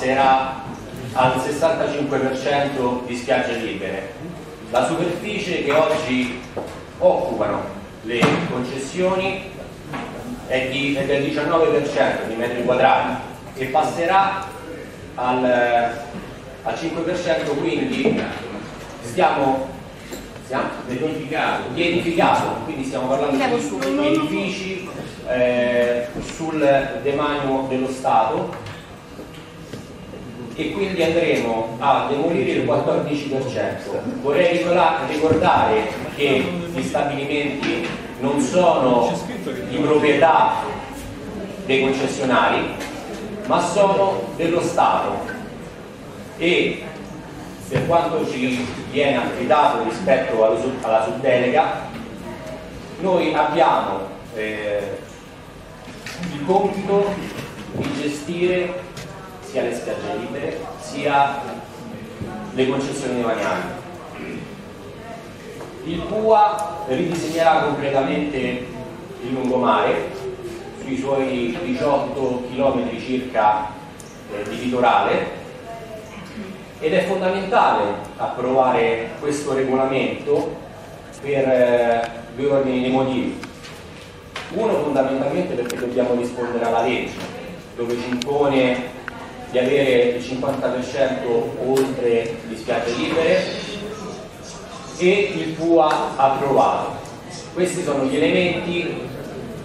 passerà al 65% di spiagge libere. La superficie che oggi occupano le concessioni è, di, è del 19% di metri quadrati e passerà al, al 5% quindi stiamo, stiamo edificato, quindi stiamo parlando di su. edifici eh, sul demanio dello Stato e quindi andremo a demolire il 14%. Vorrei ricorda- ricordare che gli stabilimenti non sono di proprietà dei concessionari, ma sono dello Stato e per quanto ci viene affidato rispetto alla subdelega, noi abbiamo eh, il compito di gestire sia le spiagge libere sia le concessioni demaniali. Il PUA ridisegnerà completamente il lungomare sui suoi 18 km circa eh, di litorale ed è fondamentale approvare questo regolamento per eh, due ordini di motivi. Uno fondamentalmente perché dobbiamo rispondere alla legge, dove ci impone di avere il 50% oltre le spiagge libere e il PUA approvato. Questi sono gli elementi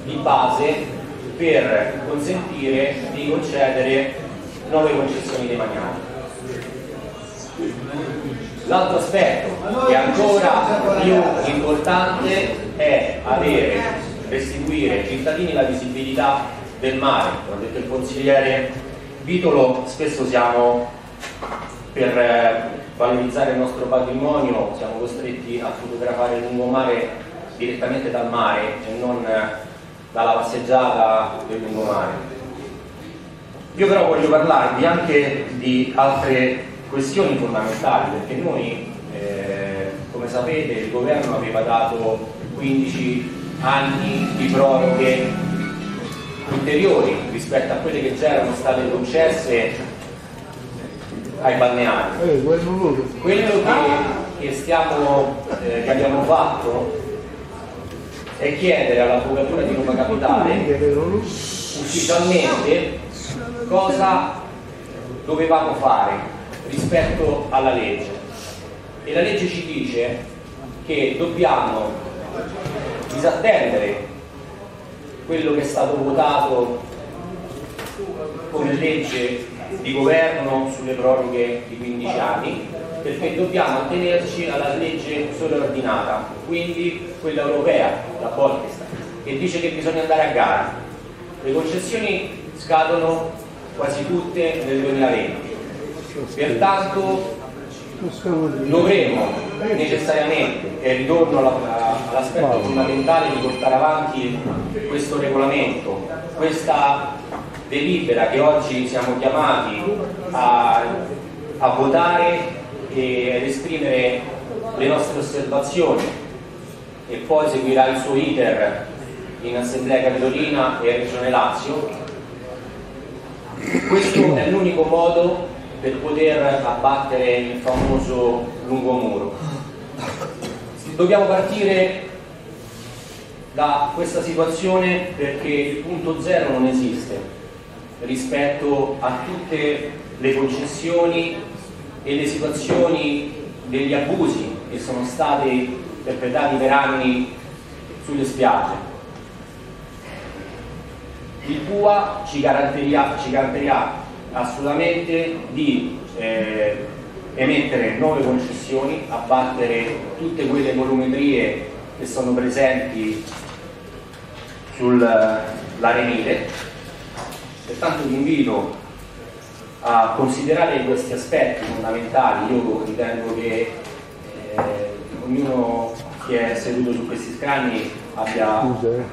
di base per consentire di concedere nuove concessioni demaniali. L'altro aspetto che è ancora più importante è avere, restituire ai cittadini la visibilità del mare. Come ha detto il consigliere Vitolo, spesso siamo per eh, valorizzare il nostro patrimonio, siamo costretti a fotografare il lungomare direttamente dal mare e non eh, dalla passeggiata del lungomare. Io però voglio parlarvi anche di altre questioni fondamentali perché noi, eh, come sapete, il governo aveva dato 15 anni di proroghe ulteriori rispetto a quelle che già erano state concesse ai balneari. Eh, quello che, che stiamo, eh, che abbiamo fatto è chiedere all'Avvocatura di Roma Capitale ufficialmente cosa dovevamo fare rispetto alla legge. E la legge ci dice che dobbiamo disattendere quello che è stato votato come legge di governo sulle proroghe di 15 anni perché dobbiamo attenerci alla legge sovraordinata, quindi quella europea, la Bolkestein, che dice che bisogna andare a gara. Le concessioni scadono quasi tutte nel 2020, pertanto dovremo necessariamente, e ritorno alla- all'aspetto fondamentale di portare avanti questo regolamento, questa delibera che oggi siamo chiamati a, a votare e ad esprimere le nostre osservazioni e poi seguirà il suo iter in Assemblea Capitolina e Regione Lazio. Questo è l'unico modo per poter abbattere il famoso lungomuro. Dobbiamo partire da questa situazione perché il punto zero non esiste rispetto a tutte le concessioni e le situazioni degli abusi che sono stati perpetrati per anni sulle spiagge. Il PUA ci garantirà assolutamente di eh, emettere nuove concessioni, abbattere tutte quelle volumetrie che sono presenti sull'arenile. Pertanto vi invito a considerare questi aspetti fondamentali. Io ritengo che eh, ognuno che è seduto su questi scranni abbia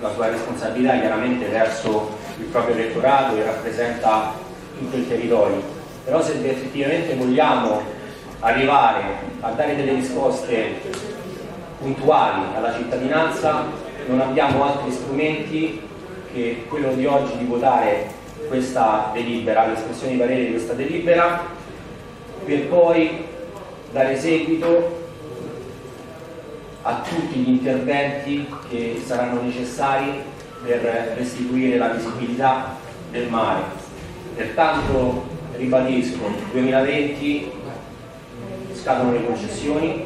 la sua responsabilità chiaramente verso il proprio elettorato e rappresenta tutto il territorio. però se effettivamente vogliamo arrivare a dare delle risposte puntuali alla cittadinanza non abbiamo altri strumenti che quello di oggi di votare questa delibera, l'espressione di parere di questa delibera per poi dare seguito a tutti gli interventi che saranno necessari per restituire la visibilità del mare. Pertanto ribadisco, 2020 scadono le concessioni,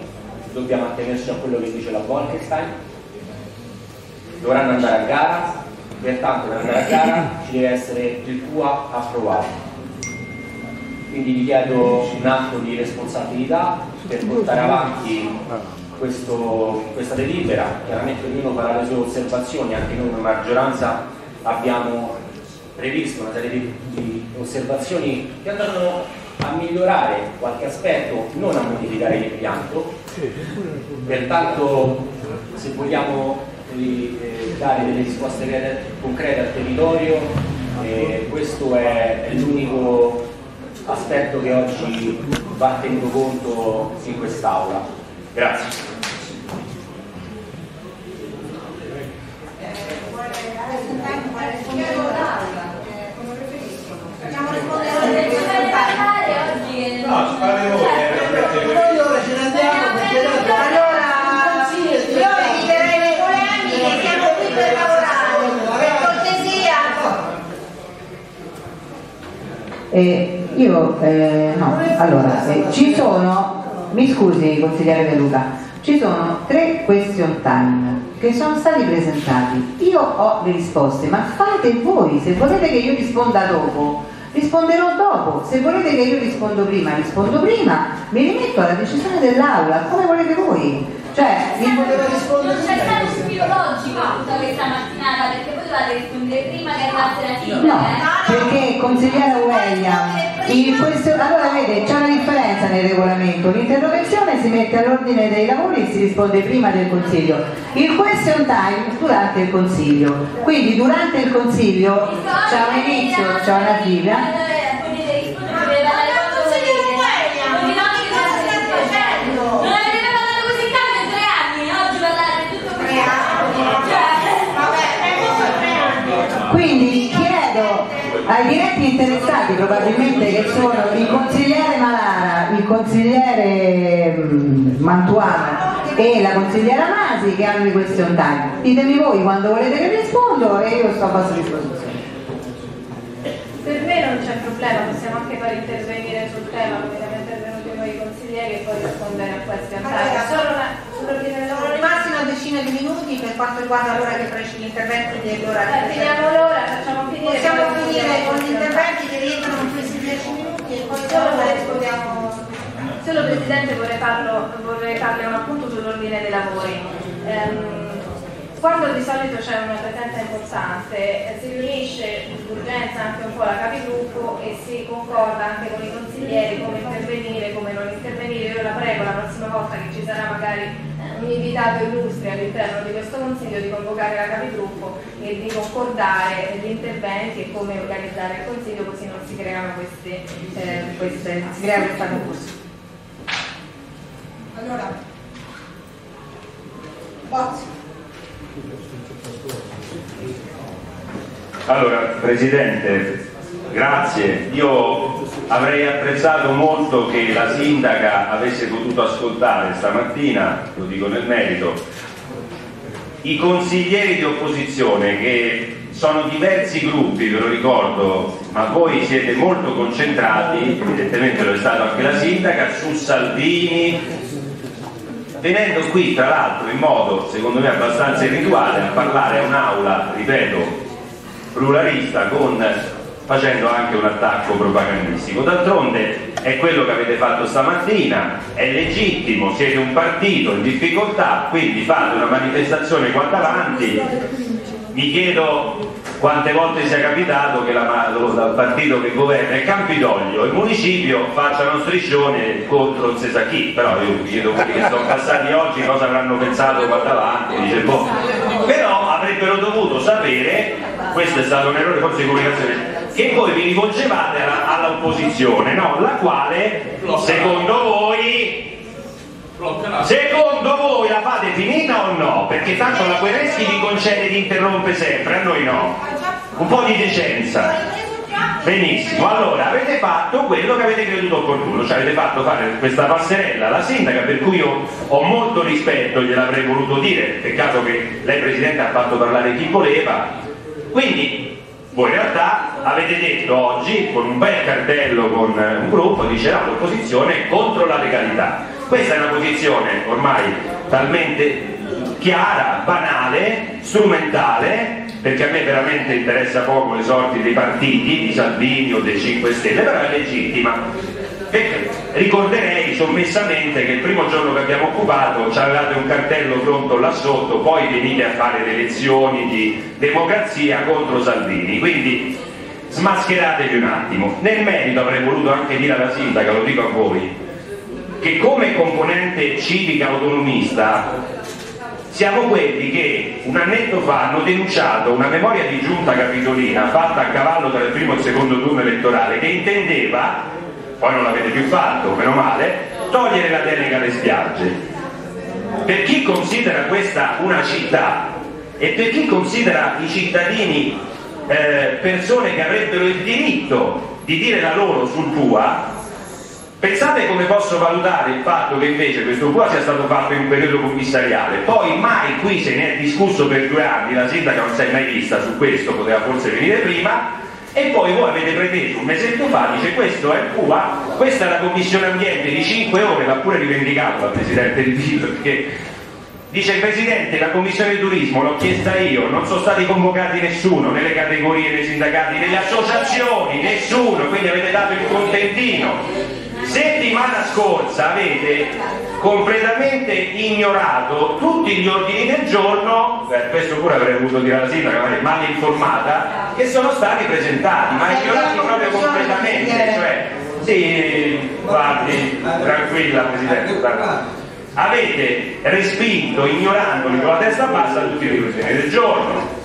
dobbiamo attenerci a quello che dice la Bolkestein, dovranno andare a gara, pertanto per andare a gara ci deve essere il PUA approvato. Quindi vi chiedo un atto di responsabilità per portare avanti questo, questa delibera, chiaramente ognuno farà le sue osservazioni, anche noi come maggioranza abbiamo previsto una serie di, di osservazioni che andranno a migliorare qualche aspetto, non a modificare l'impianto. Pertanto se vogliamo eh, dare delle risposte concrete al territorio, eh, questo è, è l'unico aspetto che oggi va tenuto conto in quest'Aula. Grazie. No, ci voi, eh, Noi ora ce ne andiamo perché tanto Allora, io inviterei le colleghi che siamo qui per lavorare, per cortesia. Eh, io, eh, no, allora, eh, ci sono, mi scusi consigliere De Luca, ci sono tre question time che sono stati presentati. Io ho le risposte, ma fate voi, se volete che io risponda dopo, risponderò dopo, se volete che io rispondo prima, rispondo prima, mi rimetto alla decisione dell'aula, come volete voi. Cioè, mi poteva rispondere Non c'è stato un filo logico tutta questa mattinata perché voi dovete rispondere prima che arrivasse la sigla. No, eh. perché consigliera Ueglia, in questo- allora vede c'è una differenza nel regolamento, l'interrogazione si mette all'ordine dei lavori e si risponde prima del consiglio, il question time durante il consiglio, quindi durante il consiglio c'è un inizio, c'è una fila. Potete rispondere, potete parlare quando volete. Non vi date che cosa state facendo. Non avete parlato così tanto in tre anni, oggi parlate di tutto questo. Cioè, Vabbè, è molto tre anni. Quindi chiedo ai diretti interessati, probabilmente che sono il consigliere Malara, il consigliere mm, Mantuano e la consigliera Masi che hanno i question time. Ditemi voi quando volete che rispondo e io sto a vostra disposizione. Per me non c'è problema, possiamo anche far intervenire sul tema come siamo intervenuti noi consiglieri e poi rispondere a questi Allora, andati. Solo una, sull'ordine dei Sono lavori. rimasti una decina di minuti per quanto riguarda l'ora che precede gli interventi dell'ora che finiamo l'ora, facciamo finire. Possiamo finire con gli interventi che rientrano in questi dieci minuti e poi Solo rispondiamo. Solo Presidente vorrei, farlo, vorrei farle un appunto sull'ordine dei lavori. Ehm, quando di solito c'è una presenza importante eh, si riunisce d'urgenza anche un po' la capigruppo e si concorda anche con i consiglieri come intervenire, come non intervenire. Io la prego la prossima volta che ci sarà magari eh, un invitato illustre all'interno di questo consiglio di convocare la capigruppo e di concordare gli interventi e come organizzare il consiglio così non si creano queste, eh, queste si crea questa confusione. Allora, Bozzi. Allora, Presidente, grazie. Io avrei apprezzato molto che la sindaca avesse potuto ascoltare stamattina, lo dico nel merito, i consiglieri di opposizione che sono diversi gruppi, ve lo ricordo, ma voi siete molto concentrati, evidentemente lo è stato anche la sindaca, su Salvini, venendo qui tra l'altro in modo secondo me abbastanza irrituale a parlare a un'aula, ripeto, pluralista con, facendo anche un attacco propagandistico. D'altronde è quello che avete fatto stamattina, è legittimo, siete un partito in difficoltà, quindi fate una manifestazione qua davanti. Mi chiedo quante volte sia capitato che la, lo- il partito che governa il Campidoglio il municipio facciano striscione contro il sa chi, però io mi chiedo quelli che sono passati oggi cosa avranno pensato qua davanti, dice, boh. però avrebbero dovuto sapere, questo è stato un errore forse di comunicazione, che voi vi rivolgevate all'opposizione, no? la quale secondo voi Secondo voi la fate finita o no? Perché tanto la Guerreschi vi concede di interrompere sempre, a noi no. Un po' di decenza. Benissimo, allora avete fatto quello che avete creduto opportuno, cioè avete fatto fare questa passerella alla sindaca per cui io ho molto rispetto, gliel'avrei voluto dire, peccato che lei Presidente ha fatto parlare chi voleva, quindi voi in realtà avete detto oggi con un bel cartello con un gruppo, dice ah, l'opposizione contro la legalità. Questa è una posizione ormai talmente chiara, banale, strumentale, perché a me veramente interessa poco le sorti dei partiti, di Salvini o dei 5 Stelle, però è legittima. E ricorderei sommessamente che il primo giorno che abbiamo occupato ci avevate un cartello pronto là sotto, poi venite a fare le elezioni di democrazia contro Salvini, quindi smascheratevi un attimo. Nel merito avrei voluto anche dire alla sindaca, lo dico a voi, che come componente civica autonomista siamo quelli che un annetto fa hanno denunciato una memoria di giunta capitolina fatta a cavallo tra il primo e il secondo turno elettorale che intendeva, poi non l'avete più fatto, meno male, togliere la delega alle spiagge. Per chi considera questa una città e per chi considera i cittadini eh, persone che avrebbero il diritto di dire la loro sul PUA, Pensate come posso valutare il fatto che invece questo qua sia stato fatto in un periodo commissariale, poi mai qui se ne è discusso per due anni, la sindaca non si è mai vista su questo, poteva forse venire prima, e poi voi avete preteso un mesetto fa, dice questo è PUA, questa è la commissione ambiente di 5 ore, l'ha pure rivendicato la Presidente di Tito, perché dice il Presidente, la commissione di turismo l'ho chiesta io, non sono stati convocati nessuno, nelle categorie dei sindacati, nelle associazioni, nessuno, quindi avete dato il contentino. Settimana scorsa avete completamente ignorato tutti gli ordini del giorno, beh, questo pure avrei voluto dire alla sindaca, magari mal informata, che sono stati presentati, ma ignorati proprio completamente, cioè, sì, guardi, tranquilla Presidente, guarda. avete respinto, ignorandoli con la testa bassa tutti i ordini del giorno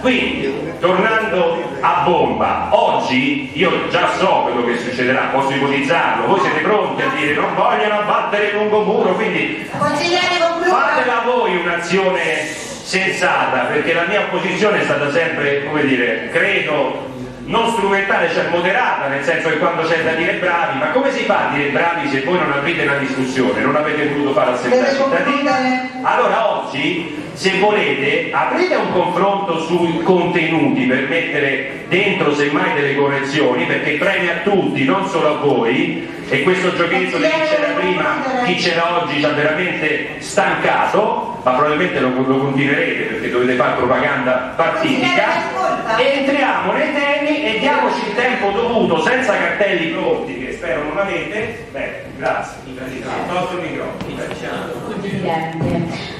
quindi, tornando a bomba, oggi io già so quello che succederà, posso ipotizzarlo, voi siete pronti a dire non vogliono abbattere il lungo muro, quindi fatela voi un'azione sensata, perché la mia opposizione è stata sempre, come dire, credo non strumentale, cioè moderata, nel senso che quando c'è da dire bravi, ma come si fa a dire bravi se voi non aprite una discussione, non avete voluto fare assemblea cittadina? Allora oggi, se volete, aprite un confronto sui contenuti per mettere dentro semmai delle correzioni, perché premia a tutti, non solo a voi, e questo giochetto di chi c'era prima, chi c'era oggi ci ha veramente stancato, ma probabilmente lo, lo continuerete perché dovete fare propaganda partitica, entriamo nei temi e diamoci il tempo dovuto senza cartelli pronti che spero non avete. Beh, grazie.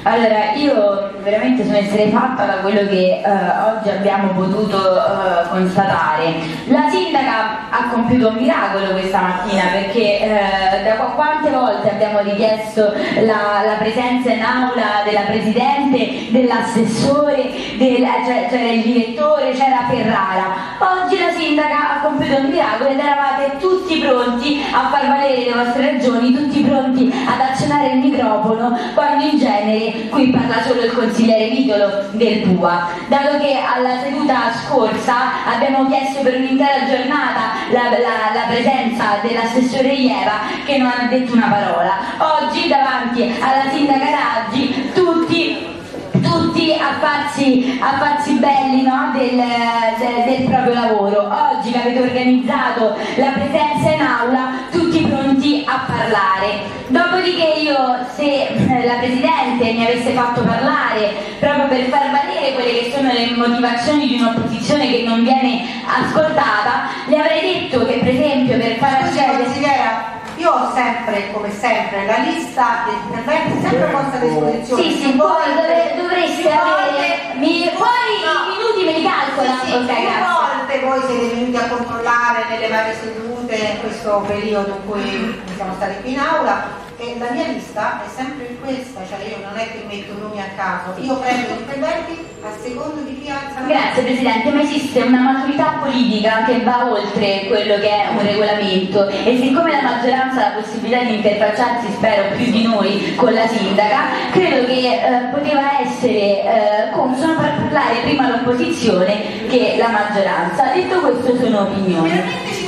Allora io veramente sono esterrefatta da quello che eh, oggi abbiamo potuto eh, constatare. La sindaca ha compiuto un miracolo questa mattina perché eh, da quante volte abbiamo richiesto la, la, presenza in aula della Presidente, dell'assessore, del, cioè, c'era il direttore, c'era Ferrara. Oggi la sindaca ha compiuto un miracolo ed eravate tutti pronti a far valere le vostre ragioni, tutti pronti ad accennare il microfono quando in genere qui parla solo il consigliere Vitolo del PUA. Dato che alla seduta scorsa abbiamo chiesto per un'intera giornata la, la, la presenza dell'assessore Ieva che non ha detto una parola. Oggi davanti alla sindaca Raggi tutti tutti a farsi, a farsi belli no? del, del, del, proprio lavoro. Oggi che avete organizzato la presenza in aula, tutti pronti a parlare. Dopodiché io, se la Presidente mi avesse fatto parlare proprio per far valere quelle che sono le motivazioni di un'opposizione che non viene ascoltata, le avrei detto che per esempio per far accedere... Io ho sempre, come sempre, la lista degli interventi sempre posta a disposizione. Sì, sì, poi dovre, dovreste avere. Mi, poi no. i minuti me li calcola. Sì, sì, okay, volte voi siete venuti a controllare nelle varie sedute in questo periodo in cui siamo stati qui in aula e la mia lista è sempre questa, cioè io non è che metto nomi a caso, io prendo gli interventi a secondo di chi alza la Grazie Presidente, ma esiste una maturità politica che va oltre quello che è un regolamento e siccome la maggioranza ha la possibilità di interfacciarsi, spero più di noi, con la sindaca, credo che eh, poteva essere eh, consono far parlare prima l'opposizione che la maggioranza. Detto questo sono opinioni.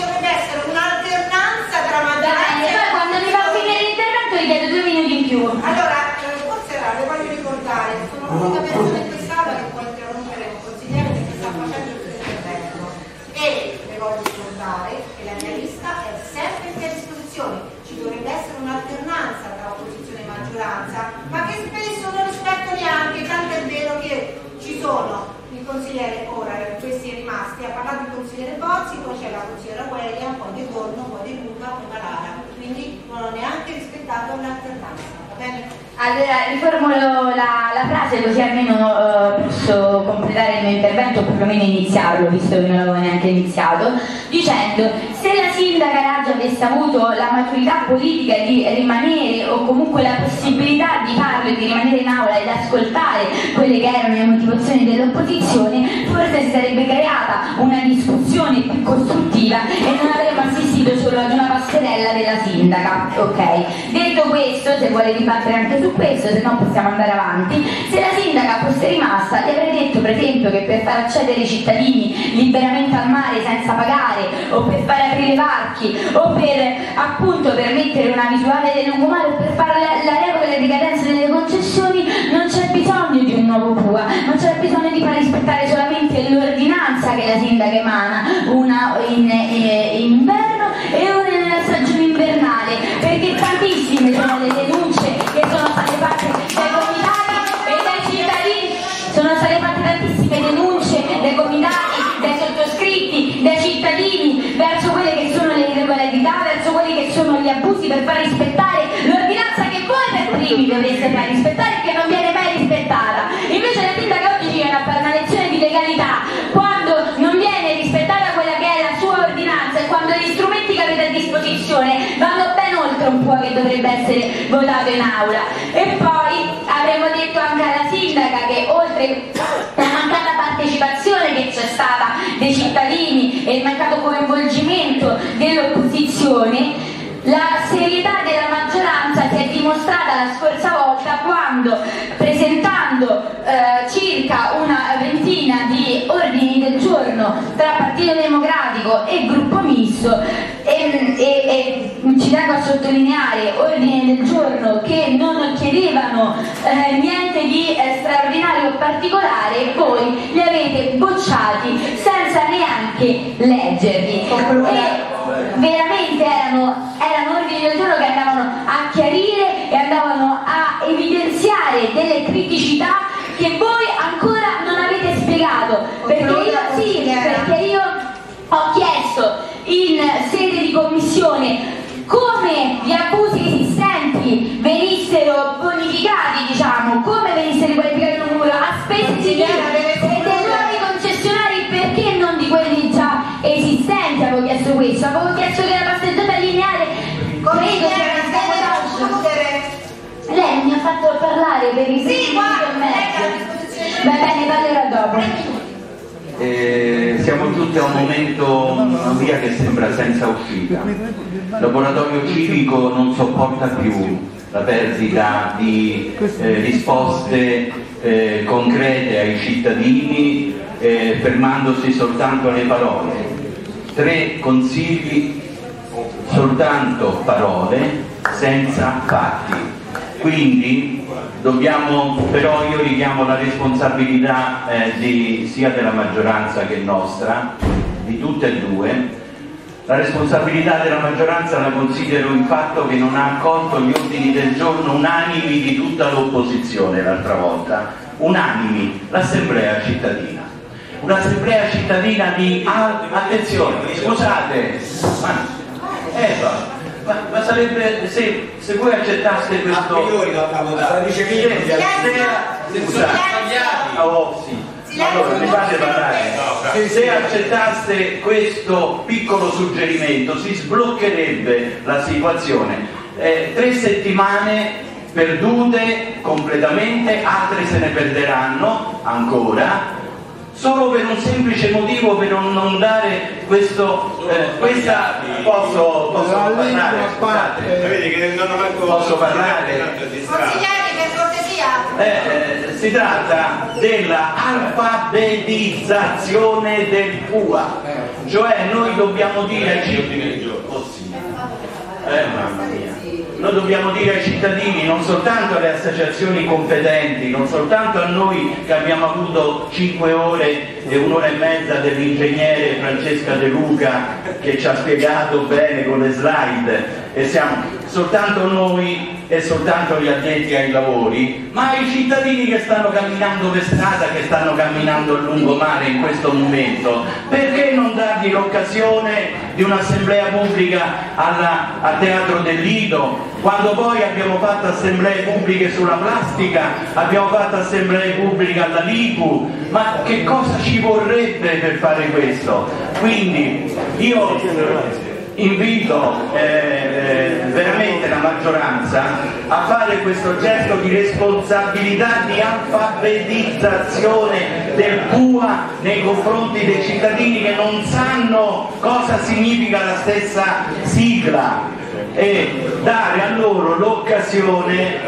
Più. Allora, eh, forse era, le voglio ricordare, sono l'unica persona in quest'Aula che può interrompere un consigliere perché sta facendo il suo intervento. E le voglio ricordare che la mia lista è sempre in mia disposizione. Ci dovrebbe essere un'alternanza tra opposizione e maggioranza, ma che spesso non rispetto neanche, tanto è vero che ci sono il consigliere, ora questi rimasti, ha parlato il consigliere Bozzi, poi c'è la consigliera Guelia, poi De Torno, poi De Luca, poi Malara. Quindi non ho neanche rispettato bene? Allora riformulo la, la frase così almeno eh, posso completare il mio intervento o perlomeno iniziarlo, visto che non l'avevo neanche iniziato, dicendo se la sindaca Raggi avesse avuto la maturità politica di rimanere o comunque la possibilità di farlo e di rimanere in aula ed ascoltare quelle che erano le motivazioni dell'opposizione, forse si sarebbe creata una discussione più costruttiva e non avremmo assistito passerella della sindaca. Ok. Detto questo, se vuole dibattere anche su questo, se no possiamo andare avanti. Se la sindaca fosse rimasta, gli avrei detto per esempio che per far accedere i cittadini liberamente al mare senza pagare, o per far aprire varchi, o per appunto permettere una visuale del lungomare, o per fare la, la revoca delle decadenze delle concessioni, non c'è bisogno di un nuovo PUA, non c'è bisogno di far rispettare solamente l'ordinanza che la sindaca emana, una in, eh, in sono le denunce che sono state fatte dai comitati e dai cittadini, sono state fatte tantissime denunce dai comitati, dai sottoscritti, dai cittadini verso quelle che sono le irregolarità, verso quelli che sono gli abusi per far rispettare l'ordinanza che voi per primi dovreste far rispettare e che non viene mai rispettata. Invece la sindaca oggi viene a fare una lezione di legalità quando non viene rispettata quella che è la sua ordinanza e quando gli strumenti che avete a disposizione vanno oltre un po' che dovrebbe essere votato in aula. E poi avremmo detto anche alla sindaca che oltre alla mancata partecipazione che c'è stata dei cittadini e il mancato coinvolgimento dell'opposizione, la serietà della maggioranza si è dimostrata la scorsa volta quando presentando eh, circa una ventina di ordini giorno tra Partito Democratico e Gruppo Misto e, e- e ci tengo a sottolineare ordini del giorno che non chiedevano eh, niente di eh, straordinario o particolare voi li avete bocciati senza neanche leggerli. E veramente erano, erano ordini del giorno che andavano a chiarire e andavano a evidenziare delle criticità che voi ancora non avete spiegato perché io sì, perché io ho chiesto in sede di commissione come gli abusi esistenti venissero bonificati, diciamo, come venissero qualificati in un numero a di chi e dei nuovi concessionari perché non di quelli già esistenti? Avevo chiesto questo, avevo chiesto che la passeggiata lineare. Credo sia una scamotage. Lei mi ha fatto parlare per i Sì, guarda, lei Va bene, parlerò dopo. Eh, siamo tutti a un momento, una via che sembra senza uscita. Il laboratorio civico non sopporta più la perdita di eh, risposte eh, concrete ai cittadini, eh, fermandosi soltanto alle parole. Tre consigli, soltanto parole, senza fatti. Quindi dobbiamo, però io richiamo la responsabilità eh, di- sia della maggioranza che nostra, di tutte e due. La responsabilità della maggioranza la considero il fatto che non ha accolto gli ordini del giorno unanimi di tutta l'opposizione l'altra volta, unanimi, l'assemblea cittadina. Un'assemblea cittadina di ah, attenzione, scusate, ma, Eva, ma, ma sarebbe se, se voi accettaste questo. A priori la votare. Se- se- scusate. Oh, sì. Allora, mi fate parlare. Se accettaste questo piccolo suggerimento si sbloccherebbe la situazione. Eh, tre settimane perdute completamente, altre se ne perderanno ancora, solo per un semplice motivo per non, dare questo eh, questa posso, posso parlare scusate. posso parlare? consigliere per cortesia. Eh, eh, si tratta della alfabetizzazione del PUA cioè noi dobbiamo dire ai cittadini eh, noi dobbiamo dire ai cittadini, non soltanto alle associazioni competenti, non soltanto a noi che abbiamo avuto 5 ore e un'ora e mezza dell'ingegnere Francesca De Luca che ci ha spiegato bene con le slide e siamo soltanto noi e soltanto gli addetti ai lavori, ma ai cittadini che stanno camminando per strada, che stanno camminando a lungomare in questo momento. Perché non dargli l'occasione di un'assemblea pubblica alla, al Teatro del Lido, quando poi abbiamo fatto assemblee pubbliche sulla plastica, abbiamo fatto assemblee pubbliche alla Lipu, ma che cosa ci vorrebbe per fare questo? Quindi io invito eh, eh, veramente la maggioranza a fare questo gesto di responsabilità di alfabetizzazione del PUA nei confronti dei cittadini che non sanno cosa significa la stessa sigla. E dare a loro l'occasione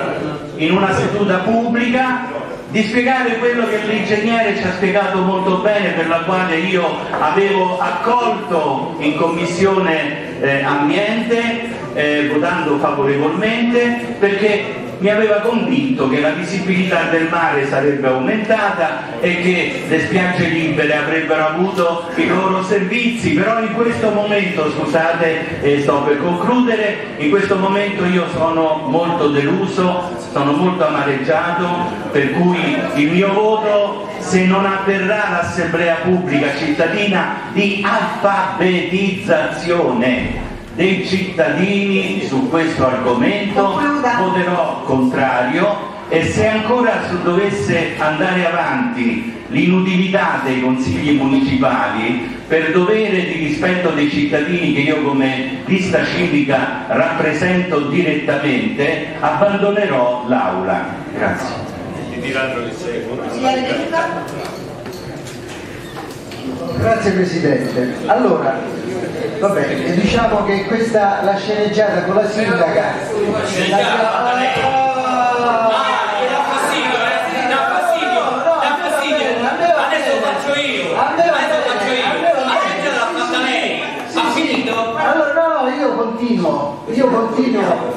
in una seduta pubblica di spiegare quello che l'ingegnere ci ha spiegato molto bene, per la quale io avevo accolto in commissione eh, ambiente, eh, votando favorevolmente, perché mi aveva convinto che la visibilità del mare sarebbe aumentata e che le spiagge libere avrebbero avuto i loro servizi, però in questo momento, scusate, e sto per concludere, in questo momento io sono molto deluso, sono molto amareggiato, per cui il mio voto, se non avverrà l'assemblea pubblica cittadina di alfabetizzazione dei cittadini su questo argomento voterò contrario e se ancora dovesse andare avanti l'inutilità dei consigli municipali per dovere di rispetto dei cittadini che io come lista civica rappresento direttamente abbandonerò l'aula. Grazie. Grazie Presidente. Allora, Vabbè, diciamo che questa la sceneggiata con la sindaca. Sceneggiata io continuo, io continuo,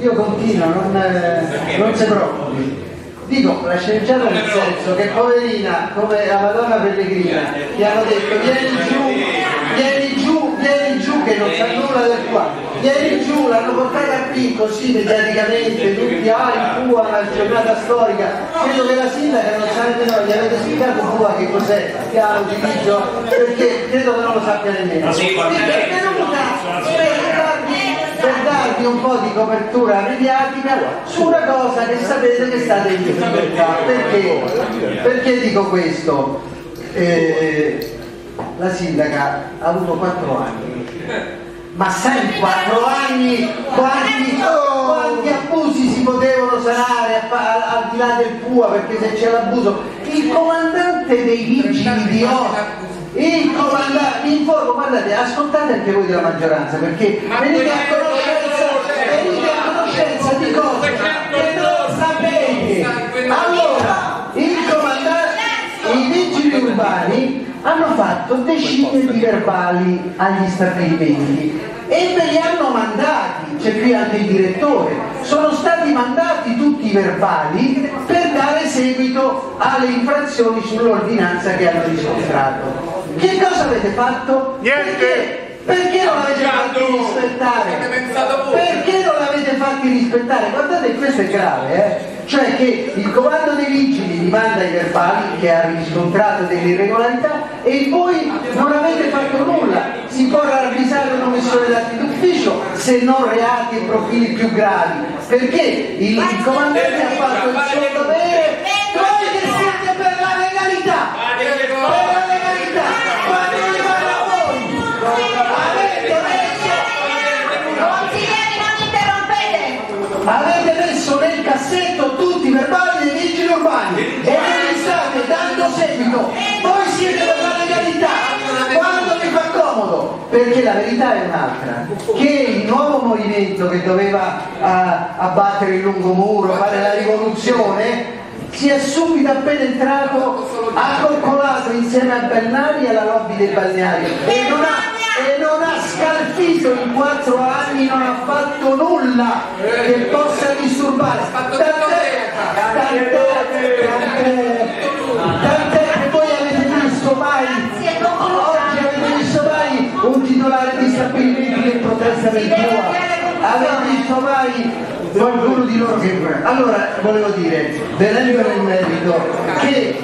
io continuo, non, eh, non si preoccupi. Dico, la sceneggiata nel senso che poverina, come la Madonna Pellegrina, ti hanno detto vieni giù, vieni giù che non sa nulla del qua. Ieri giù l'hanno portata qui così mediaticamente, tutti, ah il FUA, una giornata storica. Credo che la sindaca non sa nemmeno, gli avete spiegato FUA che cos'è, che ha l'utilizzo, perché credo che non lo sappia nemmeno. Quindi è venuta per darvi, per darvi un po' di copertura mediatica su una cosa che sapete che state in difficoltà. Perché? Perché dico questo? Eh, la sindaca ha avuto quattro anni ma sai in quattro anni quanti, quanti, abusi si potevano sanare al, di là del PUA perché se c'è l'abuso il comandante dei vigili di Ostia il comandante, informo, guardate, ascoltate anche voi della maggioranza perché venite a hanno fatto decine di verbali agli stabilimenti e ve li hanno mandati, c'è qui anche il direttore, sono stati mandati tutti i verbali per dare seguito alle infrazioni sull'ordinanza che hanno riscontrato. Che cosa avete fatto? Niente! Perché? Perché non l'avete fatti rispettare? Perché non l'avete fatti rispettare? Guardate, questo è grave, eh? cioè che il comando dei vigili vi manda i verbali che ha riscontrato delle irregolarità e voi non avete fatto nulla, si può ravvisare un'omissione d'atti d'ufficio se non reati e profili più gravi, perché il, il comandante ha fatto il suo dovere, avete messo nel cassetto tutti i verbali dei vigili urbani e ve li state dando seguito. Voi siete la legalità quando vi fa comodo, perché la verità è un'altra, che il nuovo movimento che doveva uh, abbattere il lungomuro, fare la rivoluzione, si è subito appena entrato, ha coccolato insieme a Bernari e alla lobby dei balneari e non ha, e non ha scalfito in quattro anni, non ha fatto nulla che possa disturbare. Tant'è, tant'è, tant'è, tant'è che voi avete visto mai, oggi avete visto mai un titolare di stabilimenti che protesta per tua? Avete visto mai qualcuno di loro che... Allora, volevo dire, venendo nel merito, che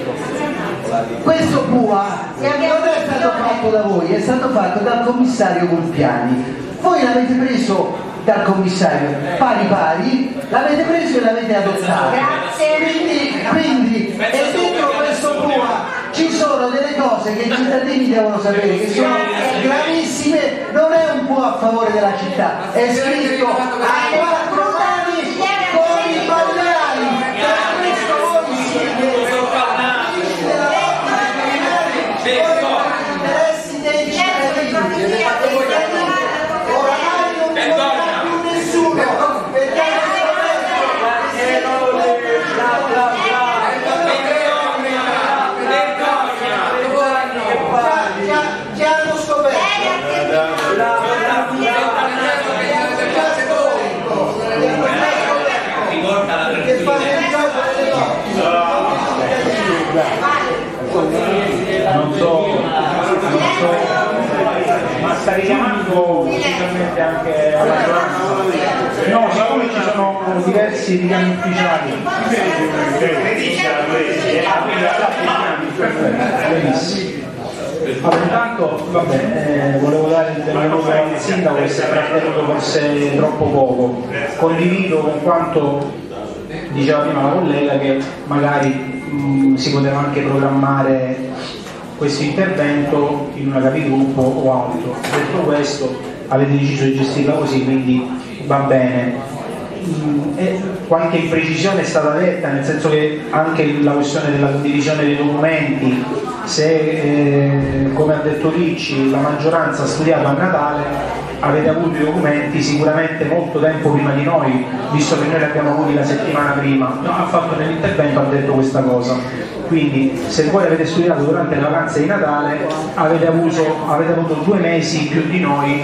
questo PUA non è stato fatto da voi, è stato fatto dal commissario Volpiani. Voi l'avete preso dal commissario. Pari pari, l'avete preso e l'avete adottato. Quindi, quindi e dentro questo PUA ci sono delle cose che i cittadini devono sapere che sono gravissime, non è un PUA a favore della città, è scritto a quattro ufficialmente anche alla? No, siccome ci sono diversi richiami ufficiali. Allora, intanto, vabbè, eh, volevo dare il benvenuto al sindaco che si è trattenuto forse troppo poco. Condivido con quanto diceva prima la collega che magari mh, si poteva anche programmare questo intervento in una capigruppo o altro. Detto questo, avete deciso di gestirla così, quindi va bene. E qualche imprecisione è stata detta, nel senso che anche la questione della condivisione dei documenti, se eh, come ha detto Ricci la maggioranza ha studiato a Natale, avete avuto i documenti sicuramente molto tempo prima di noi, visto che noi li abbiamo avuti la settimana prima. No, ha fatto nell'intervento, ha detto questa cosa. Quindi se voi avete studiato durante le vacanze di Natale avete avuto, avete avuto due mesi più di noi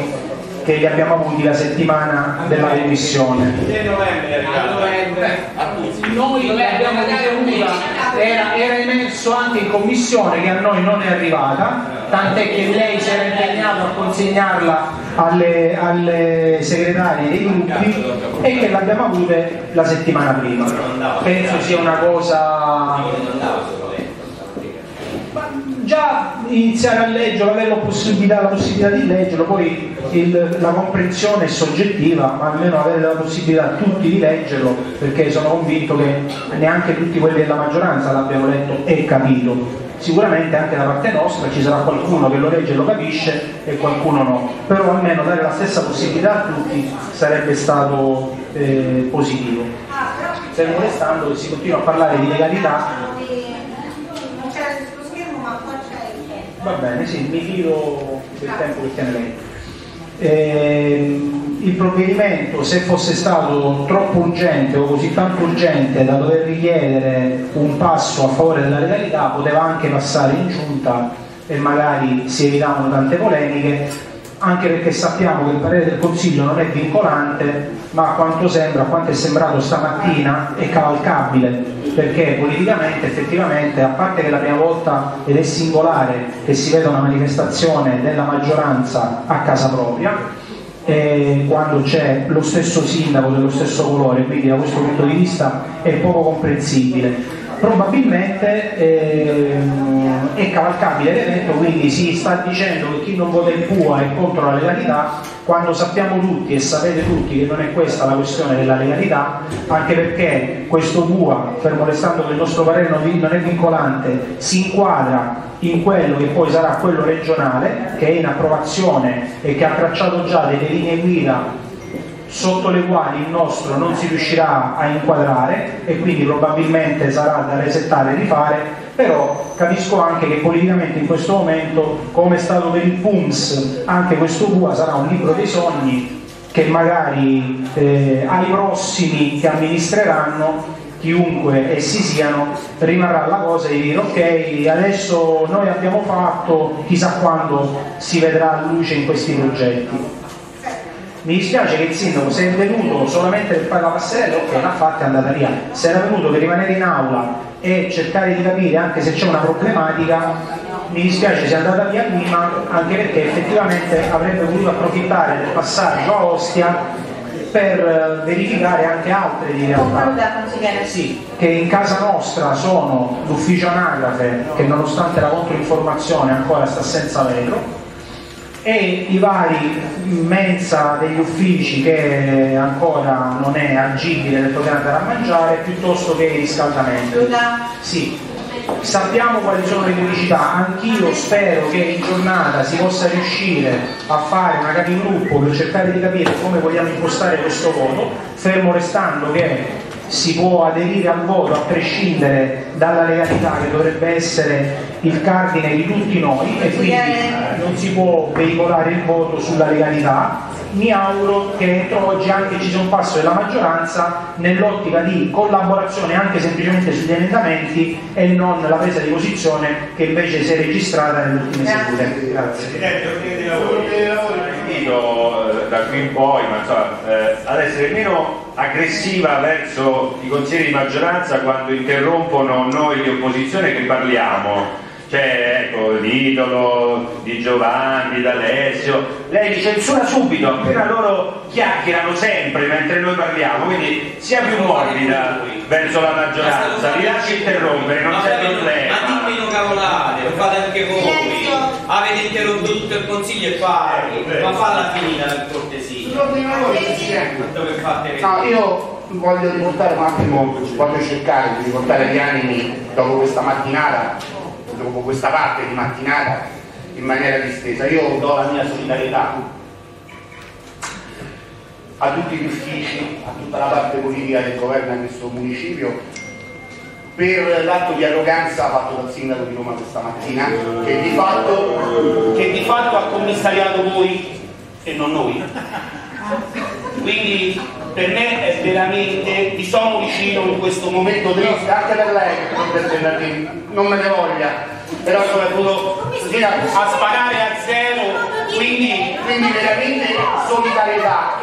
che li abbiamo avuti la settimana della remissione. Noi l'abbiamo ricevuta, era, era emerso anche in commissione che a noi non è arrivata, tant'è che lei si era impegnato a consegnarla alle, alle segretarie dei gruppi e che l'abbiamo avuta la settimana prima. Penso sia una cosa già iniziare a leggerlo, avere la possibilità, la possibilità di leggerlo, poi il, la comprensione è soggettiva, ma almeno avere la possibilità tutti di leggerlo, perché sono convinto che neanche tutti quelli della maggioranza l'abbiano letto e capito. Sicuramente anche da parte nostra ci sarà qualcuno che lo legge e lo capisce e qualcuno no, però almeno dare la stessa possibilità a tutti sarebbe stato eh, positivo. Fermo restando si continua a parlare di legalità Va bene, sì, mi fido del tempo che tiene lei. Eh, il provvedimento, se fosse stato troppo urgente o così tanto urgente da dover richiedere un passo a favore della legalità, poteva anche passare in giunta e magari si evitavano tante polemiche, anche perché sappiamo che il parere del Consiglio non è vincolante, ma a quanto sembra, quanto è sembrato stamattina, è cavalcabile, perché politicamente effettivamente, a parte che la prima volta ed è singolare che si veda una manifestazione della maggioranza a casa propria, quando c'è lo stesso sindaco dello stesso colore, quindi da questo punto di vista è poco comprensibile probabilmente eh, è cavalcabile l'evento, quindi si sta dicendo che chi non vota il PUA è contro la legalità, quando sappiamo tutti e sapete tutti che non è questa la questione della legalità, anche perché questo PUA, fermo restando che il nostro parere non è vincolante, si inquadra in quello che poi sarà quello regionale, che è in approvazione e che ha tracciato già delle linee guida sotto le quali il nostro non si riuscirà a inquadrare e quindi probabilmente sarà da resettare e rifare però capisco anche che politicamente in questo momento, come è stato per il PUMS, anche questo QA sarà un libro dei sogni che magari eh, ai prossimi che amministreranno chiunque essi siano, rimarrà la cosa di dire ok, adesso noi abbiamo fatto, chissà quando si vedrà luce in questi progetti. Mi dispiace che il sindaco se è venuto solamente per fare la passerella, ok, l'ha fatta e è andata via. Se era venuto per rimanere in aula e cercare di capire anche se c'è una problematica, mi dispiace sia andata via prima, anche perché effettivamente avrebbe voluto approfittare del passaggio a Ostia per verificare anche altre di realtà sì, che in casa nostra sono l'ufficio anagrafe che nonostante la controinformazione ancora sta senza vetro e i vari mensa degli uffici che ancora non è agibile del poter andare a mangiare piuttosto che i riscaldamenti. Sì, sappiamo quali sono le criticità, anch'io spero che in giornata si possa riuscire a fare una capigruppo per cercare di capire come vogliamo impostare questo voto, fermo restando che si può aderire al voto a prescindere dalla legalità che dovrebbe essere il cardine di tutti noi e quindi non si può veicolare il voto sulla legalità. Mi auguro che entro oggi anche ci sia un passo della maggioranza nell'ottica di collaborazione anche semplicemente sugli emendamenti e non la presa di posizione che invece si è registrata nelle ultime sedute. Grazie. Invito eh, da qui in poi ma, insomma, eh, ad essere meno aggressiva verso i consiglieri di maggioranza quando interrompono noi di opposizione che parliamo cioè ecco l'idolo di Giovanni, d'Alessio, lei li censura subito, appena loro chiacchierano sempre mentre noi parliamo, quindi sia più morbida verso la maggioranza, li lasci interrompere, non c'è problema. Ma dimmi non cavolate, lo fate anche voi, avete interrotto tutto il consiglio e parli, ma falla finita per cortesia. Dove fate No, io voglio riportare un attimo, voglio cercare di riportare gli animi dopo questa mattinata dopo questa parte di mattinata in maniera distesa. Io do la mia solidarietà a tutti gli uffici, a tutta la parte politica che governa questo municipio per l'atto di arroganza fatto dal sindaco di Roma questa mattina che di fatto, che di fatto ha commissariato voi e non noi. Quindi per me è veramente, vi sono vicino in questo momento triste, anche per lei, per Bernardini, non me ne voglia, però sono venuto a sparare a zero, quindi, quindi veramente solidarietà.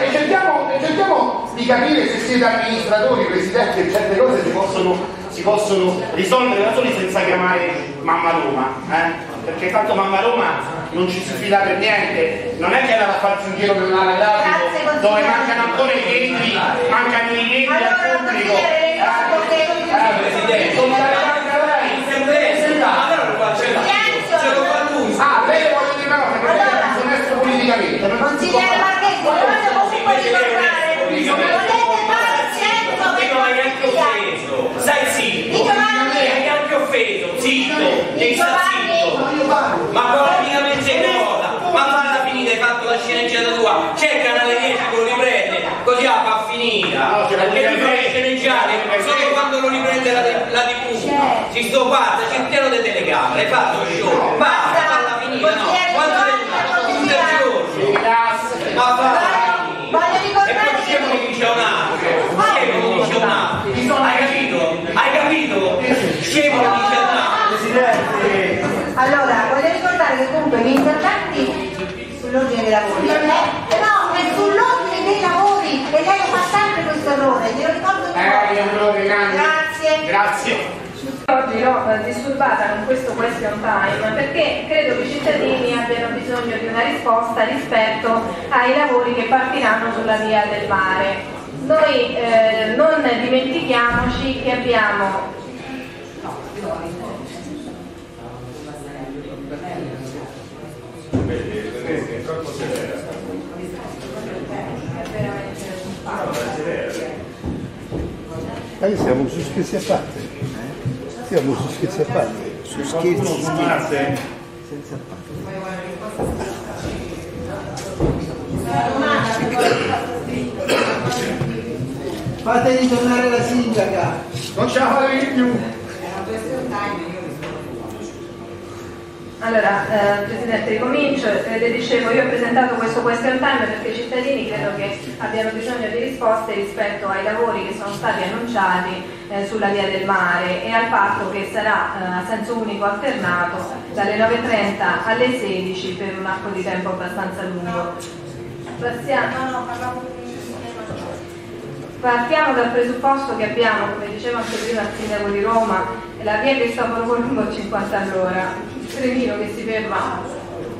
E cerchiamo, e cerchiamo di capire se siete amministratori, presidenti, e certe cose si possono, si possono risolvere da soli senza chiamare mamma Roma. Eh? perché tanto mamma Roma non ci si fila per niente, non è che andare a farsi un giro per una rapido dove mancano ancora i vetri, mancano i vetri al pubblico. Eh, eh, solidarietà anche a lei. Ah, lei le voglio dire una cosa, perché è disonesto politicamente. Consigliere Marchesi, io voglio comunque ricordare, non volete fare il senso che non hai anche offeso. Stai zitto, hai anche offeso, zitto, stare zitto. Ma praticamente cosa? Ma falla finita, hai fatto la sceneggiata tua, c'è il canale 10 che lo riprende, così la fa finita. Perché lui fa le sceneggiate, solo quando lo riprende la, la TV. Si sto guarda, c'è il piano delle telecamere, hai fatto lo show, basta, falla finita, no? Quanto tempo? Tutto il giorno. Ma falla Voglio ricordare e poi scemo mi dice un altro, scemo mi dice un altro, hai capito? Hai capito? Scemo mi dice un altro. Presidente, Allora, voglio ricordare che comunque gli interventi sull'ordine dei lavori, eh, no, è sull'ordine dei lavori e lei fa sempre questo errore, glielo ricordo Eh. Grazie. Grazie. Oggi l'ho eh, disturbata con questo question time perché credo che i cittadini abbiano bisogno di una risposta rispetto ai lavori che partiranno sulla via del mare. Noi eh, non dimentichiamoci che abbiamo È troppo severa. Ma siamo su scherzi a parte. Siamo su scherzi a parte. Su scherzi, scherzi. Fate ritornare la sindaca. Non ce la farei più. question time io rispondo. Allora, eh, Presidente, ricomincio. Eh, le dicevo, io ho presentato questo question time perché i cittadini credo che abbiano bisogno di risposte rispetto ai lavori che sono stati annunciati eh, sulla via del mare e al fatto che sarà eh, a senso unico alternato dalle 9.30 alle 16 per un arco di tempo abbastanza lungo. Passiamo. Partiamo dal presupposto che abbiamo, come diceva anche prima il sindaco di Roma, la via Cristoforo Colombo a 50 all'ora, trenino che si ferma,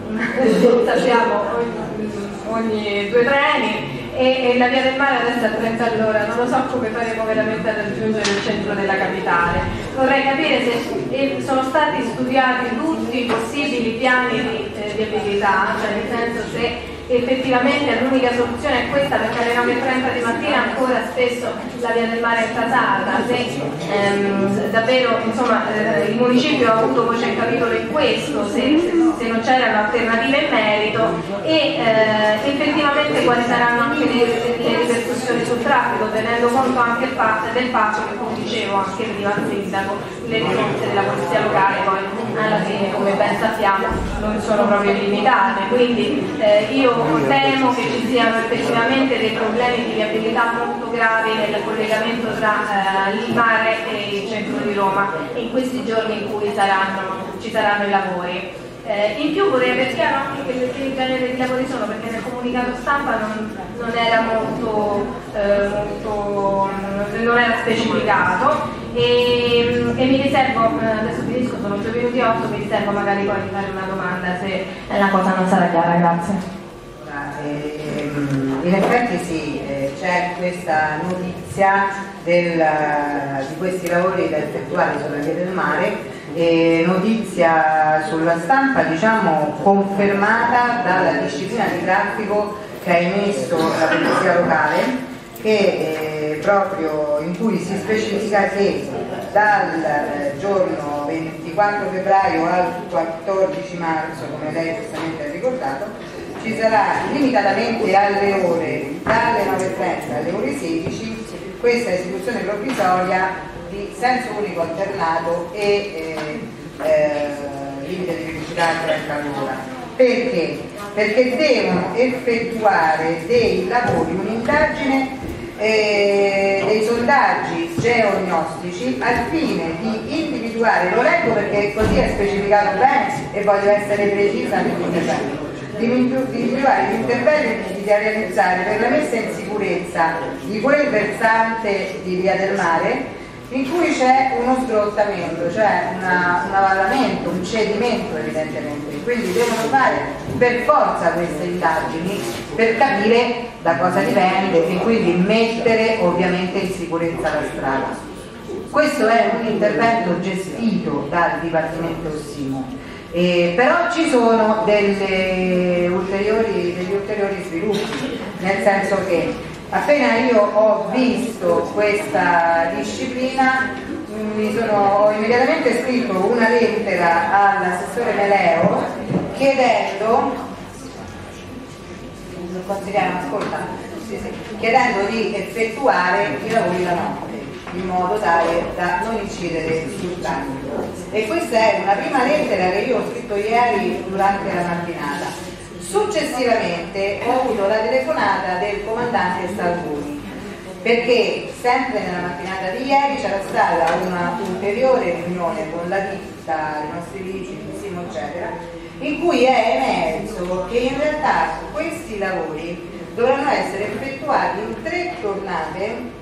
sappiamo, ogni, ogni due treni e, la via del mare adesso a 30 all'ora, non lo so come faremo veramente a raggiungere il centro della capitale. Vorrei capire se sono stati studiati tutti i possibili piani di eh, viabilità, cioè nel senso se effettivamente l'unica soluzione è questa perché alle 9.30 di mattina ancora spesso la via del mare è tasata, se ehm, davvero insomma, eh, il municipio ha avuto voce in capitolo in questo, se, se, non c'erano alternative in merito e eh, effettivamente quali saranno anche le, le, ripercussioni sul traffico, tenendo conto anche del fatto che come dicevo anche prima il sindaco, le risorse della polizia locale poi alla fine come ben sappiamo non sono proprio limitate, quindi eh, io temo che ci siano effettivamente dei problemi di viabilità molto gravi nel collegamento tra eh, il mare e il centro di Roma in questi giorni in cui saranno, ci saranno i lavori. Eh, in più vorrei aver chiaro anche che, che genere di lavori sono perché nel comunicato stampa non, non era molto, eh, molto non era specificato e, e, mi riservo, eh, adesso finisco, sono 2 minuti e 8, mi riservo magari poi di fare una domanda se la cosa non sarà chiara, grazie. Ehm, in effetti sì, eh, c'è questa notizia del, di questi lavori da effettuare sulla via del mare e notizia sulla stampa diciamo confermata dalla disciplina di traffico che ha emesso la polizia locale che, eh, proprio in cui si specifica che dal eh, giorno 24 febbraio al 14 marzo, come lei giustamente ha ricordato, ci sarà limitatamente alle ore dalle 9.30 alle ore 16 questa istituzione provvisoria di senso unico alternato e eh, eh, limite di velocità a 30 all'ora. Perché? Perché devono effettuare dei lavori, un'indagine, eh, dei sondaggi geognostici al fine di individuare, lo leggo perché così è specificato bene e voglio essere precisa nell'intervento di individuare gli interventi da realizzare per la messa in sicurezza di quel versante di via del mare in cui c'è uno sgrottamento, cioè una, un avallamento, un cedimento evidentemente, quindi devono fare per forza queste indagini per capire da cosa dipende e quindi mettere ovviamente in sicurezza la strada. Questo è un intervento gestito dal Dipartimento Ossimo eh, però ci sono ulteriori, degli ulteriori sviluppi, nel senso che appena io ho visto questa disciplina sono, ho immediatamente scritto una lettera all'assessore Meleo chiedendo consigliere ascolta. Chiedendo di effettuare i lavori la notte in modo tale da non incidere sul traffico. E questa è una prima lettera che io ho scritto ieri durante la mattinata. Successivamente ho avuto la telefonata del comandante Salvini perché sempre nella mattinata di ieri c'era stata una ulteriore riunione con la ditta, i nostri vigili, Simo eccetera, in cui è emerso che in realtà questi lavori dovranno essere effettuati in tre tornate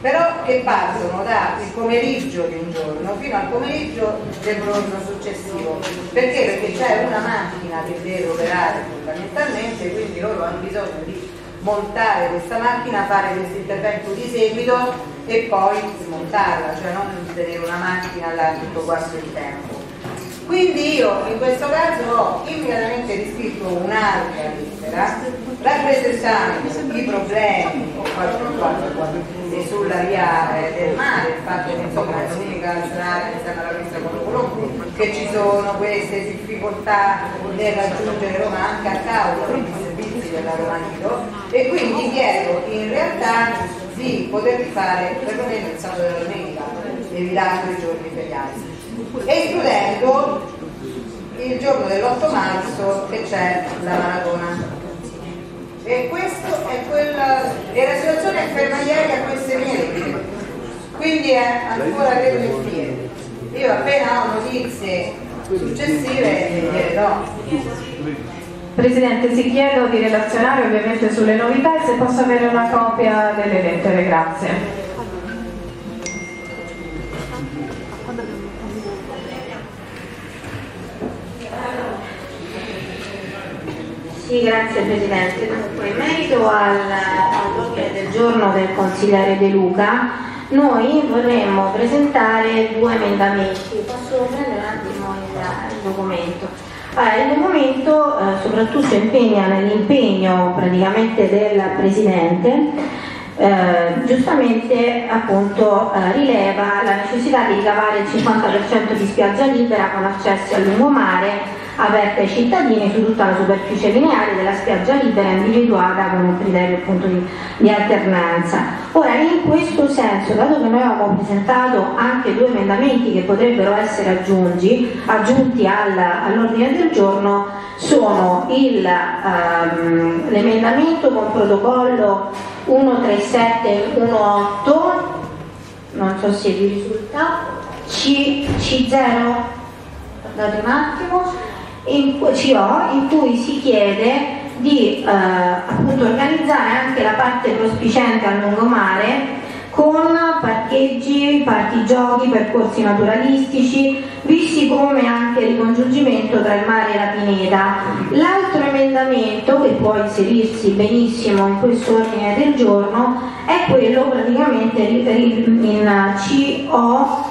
però che partono dal pomeriggio di un giorno fino al pomeriggio del giorno successivo. Perché? Perché c'è una macchina che deve operare fondamentalmente, quindi loro hanno bisogno di montare questa macchina, fare questo intervento di seguito e poi smontarla, cioè non tenere una macchina là tutto quanto il tempo. Quindi io in questo caso ho immediatamente riscritto un'altra lettera rappresentando i problemi sulla via del mare, il fatto che insomma è l'unica strada insieme alla pista con che ci sono queste difficoltà nel raggiungere Roma anche a causa dei servizi della Roma e quindi chiedo in realtà di poterli fare perlomeno il sabato e la domenica evitando i giorni feriali, escludendo il giorno dell'8 marzo che c'è la maratona. E questo è quella, e la situazione è ferma ieri a queste mie quindi è ancora credo in piedi. Io appena ho notizie successive gliele do. Presidente, ti chiedo di relazionare ovviamente sulle novità e se posso avere una copia delle lettere, grazie. Sì, grazie Presidente. Dunque, in merito al, all'ordine del giorno del consigliere De Luca, noi vorremmo presentare due emendamenti. Posso prendere un attimo il, il documento? Allora, il documento eh, soprattutto impegna nell'impegno praticamente del Presidente eh, giustamente appunto eh, rileva la necessità di ricavare il 50% di spiaggia libera con accesso al lungomare aperta ai cittadini su tutta la superficie lineare della spiaggia libera individuata con un criterio appunto di, di alternanza. Ora in questo senso, dato che noi avevamo presentato anche due emendamenti che potrebbero essere aggiungi, aggiunti al, all'ordine del giorno, sono il, um, l'emendamento con protocollo 137 e 18, non so se vi risulta, C, C0, guardate un attimo, in, CO, in cui si chiede di eh, appunto organizzare anche la parte prospicente al lungomare con parcheggi, parchi giochi, percorsi naturalistici, visti come anche ricongiungimento tra il mare e la pineta. L'altro emendamento, che può inserirsi benissimo in questo ordine del giorno, è quello praticamente in CO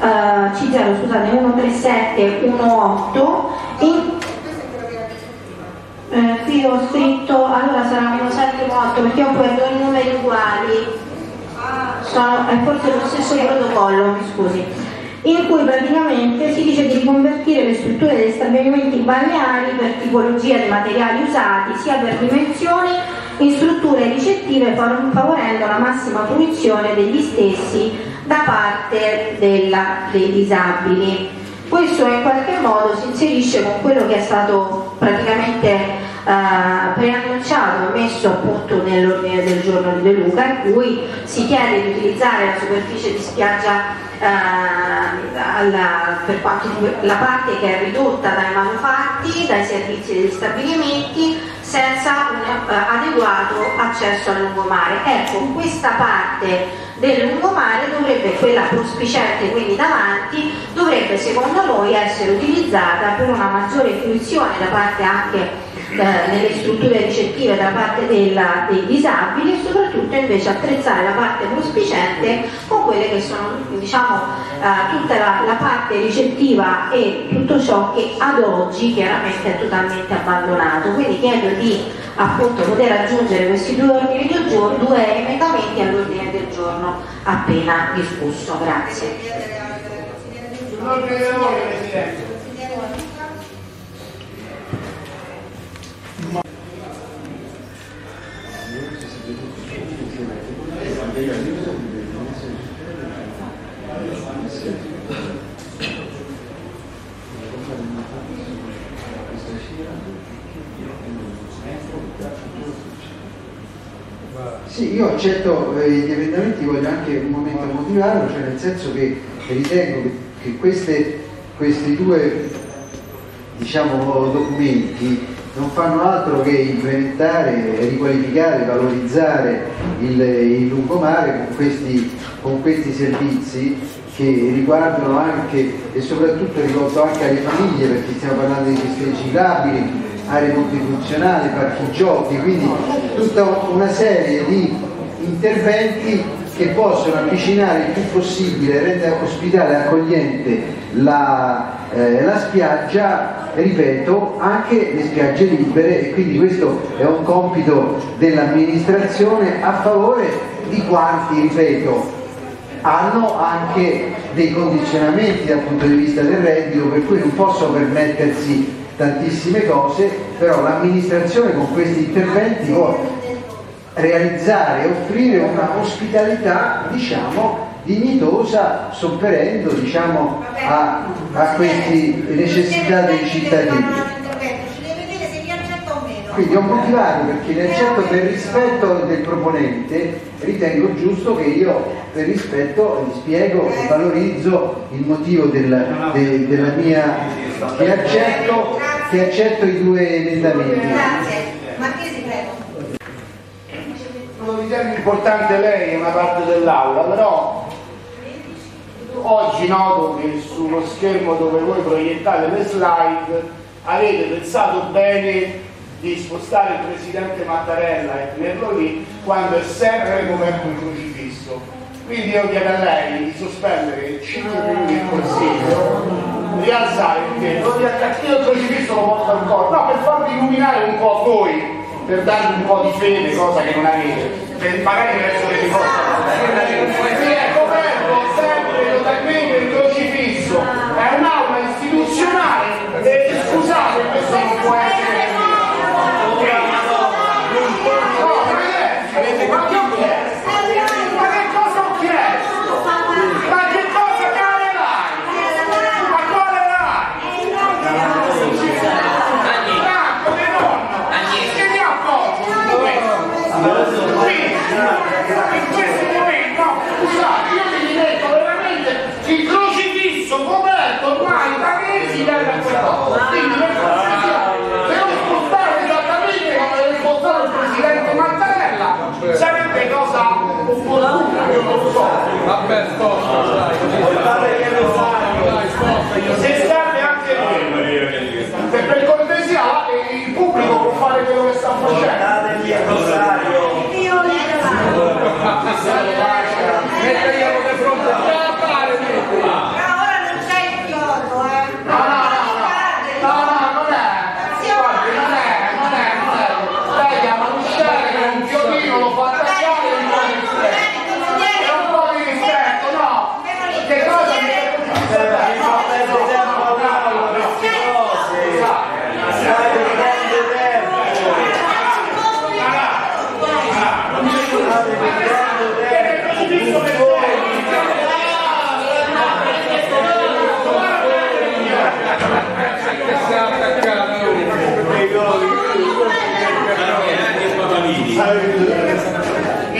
uh, C0 scusate 13718 in, eh, qui ho scritto allora sarà 1718 perché ho poi due numeri uguali. Sono, è forse lo stesso protocollo mi scusi. In cui praticamente si dice di riconvertire le strutture degli stabilimenti balneari per tipologia di materiali usati sia per dimensioni in strutture ricettive favorendo la massima fruizione degli stessi da parte della, dei disabili. Questo in qualche modo si inserisce con quello che è stato praticamente preannunciato e messo appunto nell'ordine del giorno di De Luca in cui si chiede di utilizzare la superficie di spiaggia eh, alla, per quanto la parte che è ridotta dai manufatti, dai servizi degli stabilimenti senza un uh, adeguato accesso al lungomare. Ecco, questa parte del lungomare dovrebbe, quella prospicente quindi davanti, dovrebbe secondo noi essere utilizzata per una maggiore fruizione da parte anche eh, nelle strutture ricettive da parte della, dei disabili e soprattutto invece attrezzare la parte prospicente con quelle che sono diciamo eh, tutta la, la, parte ricettiva e tutto ciò che ad oggi chiaramente è totalmente abbandonato. Quindi chiedo di appunto poter aggiungere questi due ordini del giorno, due emendamenti all'ordine del giorno appena discusso. Grazie. Sì, io accetto eh, gli emendamenti, voglio anche un momento motivarlo, cioè nel senso che ritengo che, queste, questi due diciamo, documenti non fanno altro che implementare, riqualificare, valorizzare il, il lungomare con questi, con questi servizi che riguardano anche e soprattutto rivolto anche alle famiglie perché stiamo parlando di questi ciclabili aree multifunzionali, parchi giochi, quindi tutta una serie di interventi che possono avvicinare il più possibile, rendere ospitale e accogliente la, eh, la spiaggia, ripeto, anche le spiagge libere e quindi questo è un compito dell'amministrazione a favore di quanti, ripeto, hanno anche dei condizionamenti dal punto di vista del reddito per cui non possono permettersi tantissime cose, però l'amministrazione con questi interventi può realizzare offrire una ospitalità diciamo dignitosa sopperendo diciamo, a, a queste necessità dei cittadini. Quindi ho motivato perché le accetto per rispetto del proponente, ritengo giusto che io per rispetto spiego e valorizzo il motivo della, de, della mia che accetto, che accetto i due emendamenti. Grazie. Marchesi, prego. lo ritengo importante lei è una parte dell'aula, però oggi noto che sullo schermo dove voi proiettate le slide avete pensato bene di spostare il presidente Mattarella e tenerlo lì quando è sempre coperto un crocifisso. Quindi io chiedo a lei di sospendere 5 minuti il consiglio, di alzare il piede, di attaccare il crocifisso lo porto ancora, no, per farvi illuminare un po' voi, per darvi un po' di fede, cosa che non avete, per magari verso le riforme. Sì, è coperto sempre totalmente il crocifisso, è un'aula istituzionale e scusate, questo non può essere. No, ragazzi, ma che ho chiesto? Ma che cosa ho chiesto? Ma che cosa care Rai? Ma quale Rai? Franco, mio nonno, che mi appoggio su questo? Quindi, in questo momento, no, scusate, io mi rimetto veramente il crocifisso coperto ormai da mesi dalla quella Quindi, per cortesia, devo spostare esattamente come deve spostare il presidente Mattarella, sarebbe cosa opportuna, io non lo so. Vabbè, sposta, dai. Se state anche voi, se per cortesia il pubblico può fare quello che sta facendo. Mettiamo di fronte a fare, Però ora non c'è il chiodo, eh. No, no, no, no, no, non è. Guardi, non è, non è, non è. Lei chiama l'usciere che un chiodino lo fa attaccare e un po' di rispetto. E un po' di rispetto, no. Che cosa mi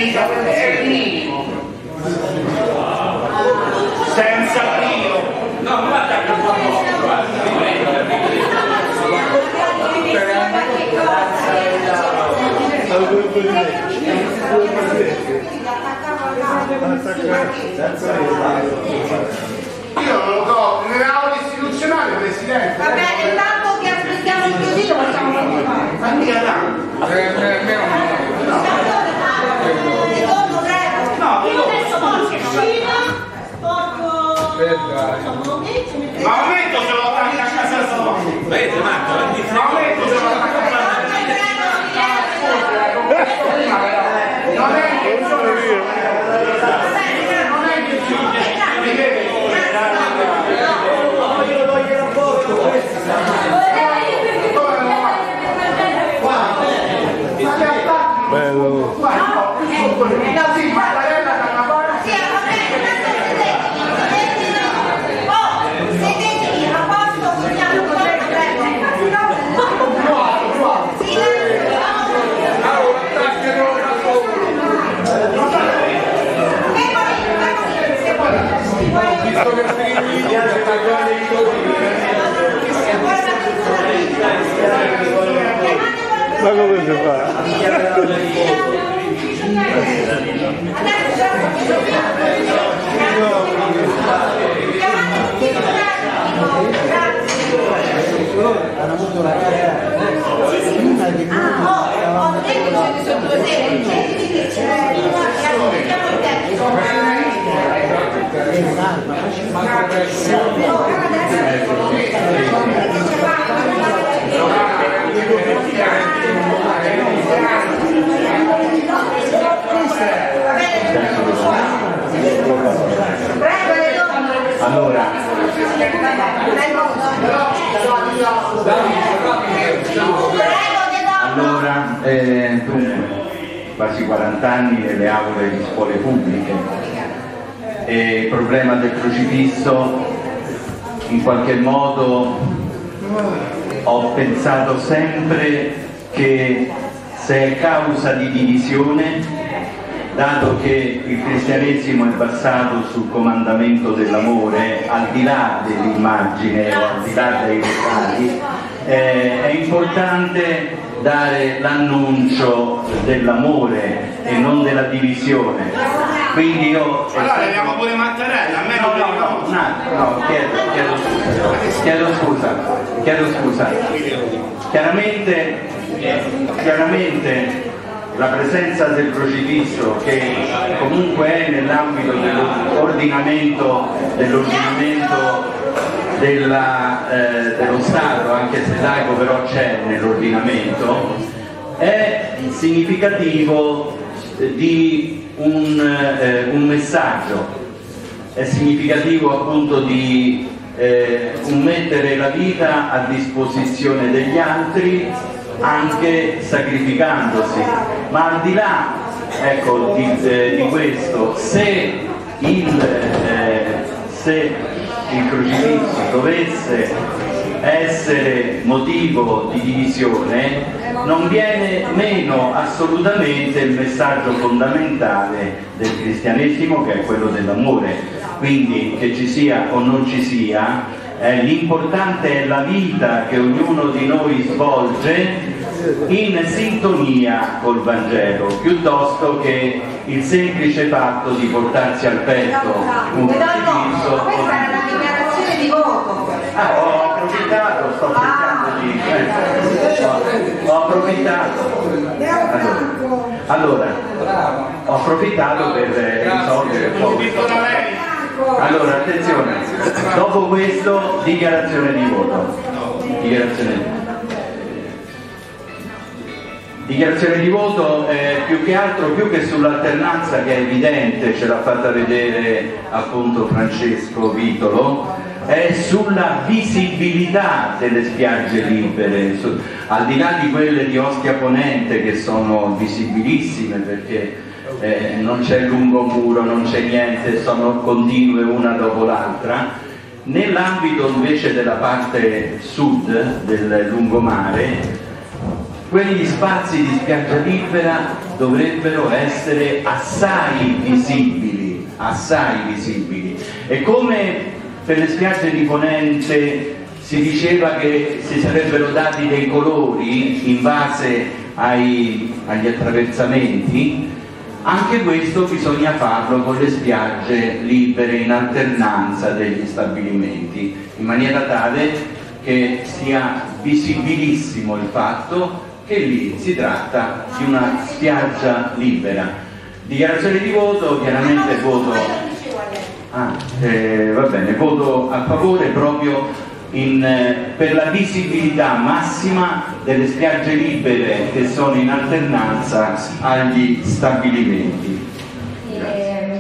È il minimo. Senza Dio. No, guarda Io non lo so, nelle aule istituzionali, Presidente. Va bene, intanto che aspettiamo il chiodino facciamo continuare. Ma mica tanto. Secondo, prego. No, io adesso porto cucina, porto... Ma aumento se lo attacca a casa sua. Vedete, Marco, Ma aumento se lo attacca a casa sua. Non è che sono io. Non è che sono Mi vede? Io lo glielo porto questo. Ma che attacchi? Bello. Guarda, no, sì, Mattarella da una parte. Sì, va bene, tanto sedetevi, sedetevi. Oh, sedetevi, a posto, vogliamo fare, prego. Sì, Visto che mi piace parlare di Ma come si fa? Loro hanno avuto una gara prima che Ah, oh, ho detto che sono due serie, quindi che c'è il tecnico. Allora, allora eh, dunque, quasi 40 anni nelle aule di scuole pubbliche. E il problema del crocifisso in qualche modo ho pensato sempre che se è causa di divisione, dato che il cristianesimo è basato sul comandamento dell'amore, al di là dell'immagine o al di là dei dettagli, eh, è importante dare l'annuncio dell'amore e non della divisione. Quindi io... Allora vediamo pure Mattarella, a me non no, no, no, no, chiedo, chiedo scusa, chiedo scusa, chiedo scusa. Chiaramente, chiaramente la presenza del crocifisso che comunque è nell'ambito dell'ordinamento, dell'ordinamento della, eh, dello Stato, anche se laico però c'è nell'ordinamento, è significativo di un, eh, un, messaggio, è significativo appunto di eh, mettere la vita a disposizione degli altri anche sacrificandosi, ma al di là ecco, di, eh, di, questo, se il, eh, se il crocifisso dovesse essere motivo di divisione, non viene meno assolutamente il messaggio fondamentale del cristianesimo che è quello dell'amore. Quindi che ci sia o non ci sia, eh, l'importante è la vita che ognuno di noi svolge in sintonia col Vangelo, piuttosto che il semplice fatto di portarsi al petto un crocifisso. Questa è una dichiarazione di voto. Ah, ho approfittato, sto cercando di. Eh, ho approfittato. Allora, ho approfittato per risolvere il problema. Allora, attenzione, dopo questo dichiarazione di voto. Dichiarazione di voto. Dichiarazione di voto eh, più che altro, più che sull'alternanza che è evidente, ce l'ha fatta vedere appunto Francesco Vitolo, è sulla visibilità delle spiagge libere, su, al di là di quelle di Ostia Ponente che sono visibilissime perché eh, non c'è lungomuro, non c'è niente, sono continue una dopo l'altra. Nell'ambito invece della parte sud del lungomare quegli spazi di spiaggia libera dovrebbero essere assai visibili, assai visibili. E come per le spiagge di Ponente si diceva che si sarebbero dati dei colori in base ai, agli attraversamenti, anche questo bisogna farlo con le spiagge libere in alternanza degli stabilimenti, in maniera tale che sia visibilissimo il fatto che lì si tratta di una spiaggia libera. Dichiarazione di voto, chiaramente voto, ah, eh, va bene, voto a favore proprio in, eh, per la visibilità massima delle spiagge libere che sono in alternanza agli stabilimenti.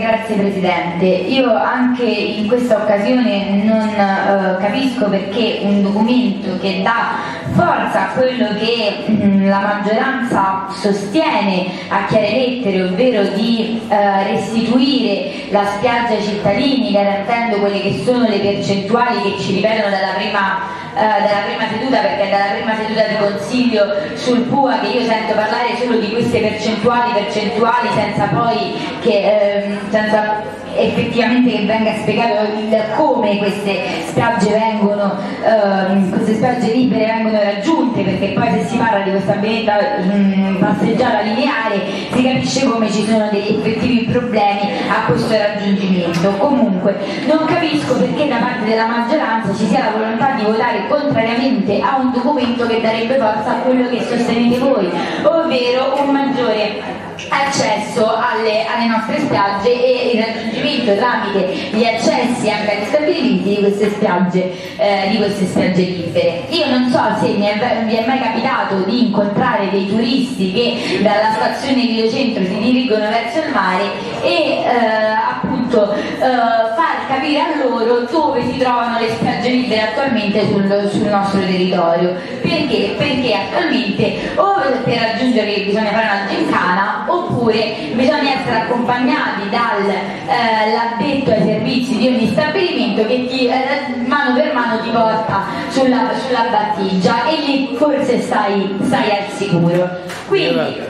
Grazie Presidente. Io anche in questa occasione non eh, capisco perché un documento che dà forza a quello che mh, mm, la maggioranza sostiene a chiare lettere, ovvero di eh, restituire la spiaggia ai cittadini garantendo quelle che sono le percentuali che ci ripetono dalla prima dalla prima seduta perché è dalla prima seduta di consiglio sul PUA che io sento parlare solo di queste percentuali, percentuali senza poi che ehm, senza effettivamente che venga spiegato il come queste spiagge vengono, ehm, queste spiagge libere vengono raggiunte, perché poi se si parla di questa bella passeggiata lineare si capisce come ci sono degli effettivi problemi a questo raggiungimento. Comunque non capisco perché da parte della maggioranza ci sia la volontà di votare contrariamente a un documento che darebbe forza a quello che sostenete voi, ovvero un maggiore accesso alle, alle, nostre spiagge e il raggiungimento tramite gli accessi anche agli stabilimenti di queste spiagge, eh, di queste spiagge libere. Io non so se mi è, vi è mai capitato di incontrare dei turisti che dalla stazione di Rio Centro si dirigono verso il mare e eh, appunto eh, far capire a loro dove si trovano le spiagge libere attualmente sul, sul nostro territorio. Perché? Perché attualmente o per raggiungerli bisogna fare una gincana oppure bisogna essere accompagnati dall'addetto eh, ai servizi di ogni stabilimento che ti, eh, mano per mano ti porta sulla, sulla battigia e lì forse stai, stai al sicuro. Quindi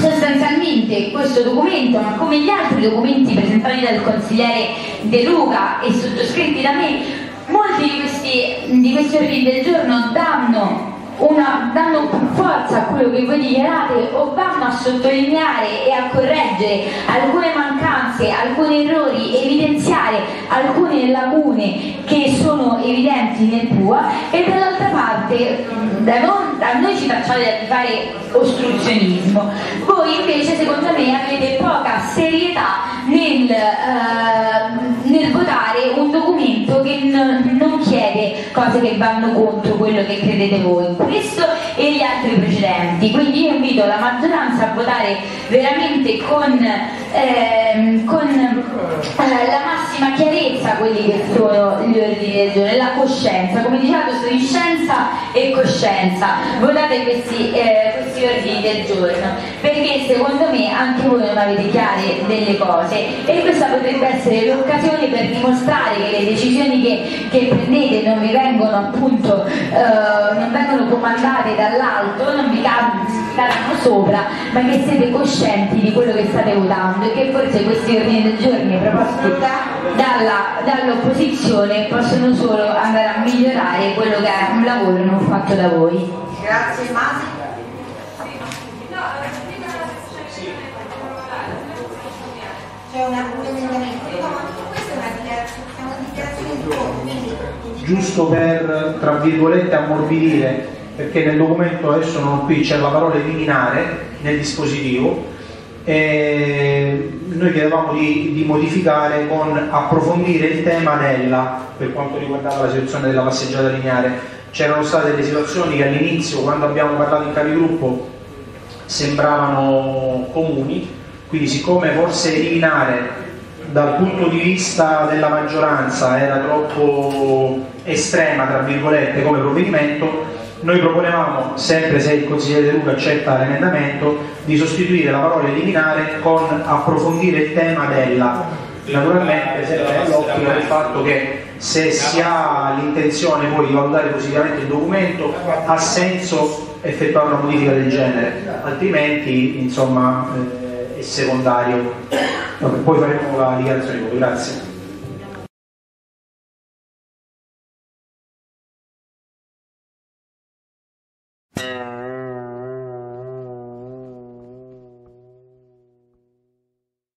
sostanzialmente questo documento, ma come gli altri documenti presentati dal consigliere De Luca e sottoscritti da me, molti di questi, di questi ordini del giorno danno una, danno forza a quello che voi dichiarate o vanno a sottolineare e a correggere alcune mancanze, alcuni errori, evidenziare alcune lacune che sono evidenti nel PUA? E dall'altra parte da non, a noi ci facciate fare ostruzionismo, voi invece secondo me avete poca serietà nel, nel votare un documento che non chiede cose che vanno contro quello che credete voi questo e gli altri precedenti. Quindi io invito la maggioranza a votare veramente con, ehm, con eh, la massima chiarezza quelli che sono gli ordini del giorno, la coscienza, come diceva di scienza e coscienza. Votate questi, eh, questi ordini del giorno, perché secondo me anche voi non avete chiare delle cose e questa potrebbe essere l'occasione per dimostrare che le decisioni che, che prendete non vi vengono appunto eh, non vengono comandate dall'alto, non vi cadano sopra, ma che siete coscienti di quello che state votando e che forse questi ordini del giorno proposti dalla, dall'opposizione possono solo andare a migliorare quello che è un lavoro non fatto da voi. Grazie Masi. C'è un giusto per, tra virgolette, ammorbidire, perché nel documento adesso non qui c'è la parola eliminare nel dispositivo, noi chiedevamo di, di, modificare con approfondire il tema della, per quanto riguardava la situazione della passeggiata lineare. C'erano state delle situazioni che all'inizio, quando abbiamo parlato in capigruppo, sembravano comuni, quindi siccome forse eliminare dal punto di vista della maggioranza era troppo estrema, tra virgolette, come provvedimento, noi proponevamo, sempre se il consigliere De Luca accetta l'emendamento, di sostituire la parola eliminare con approfondire il tema della. Naturalmente sempre nell'ottica del fatto che se si ha l'intenzione poi di valutare positivamente il documento ha senso effettuare una modifica del genere, altrimenti insomma eh, è secondario. Poi faremo la dichiarazione di voto. Grazie.